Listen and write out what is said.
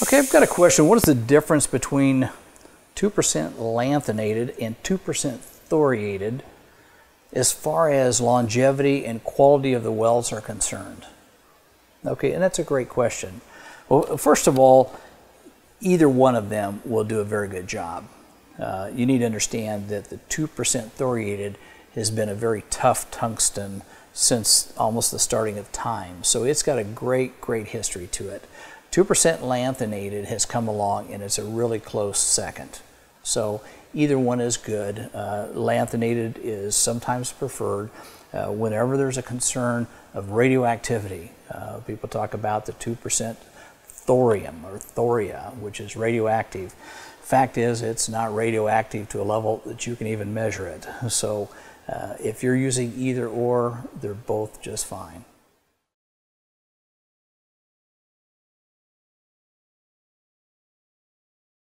Okay, I've got a question. What is the difference between 2% lanthanated and 2% thoriated as far as longevity and quality of the wells are concerned? Okay, and that's a great question. Well, first of all, either one of them will do a very good job. Uh, you need to understand that the 2% thoriated has been a very tough tungsten since almost the starting of time. So it's got a great, great history to it. 2% lanthanated has come along and it's a really close second. So either one is good. Uh, lanthanated is sometimes preferred uh, whenever there's a concern of radioactivity. Uh, people talk about the 2% thorium or thoria, which is radioactive. Fact is, it's not radioactive to a level that you can even measure it. So uh, if you're using either or, they're both just fine.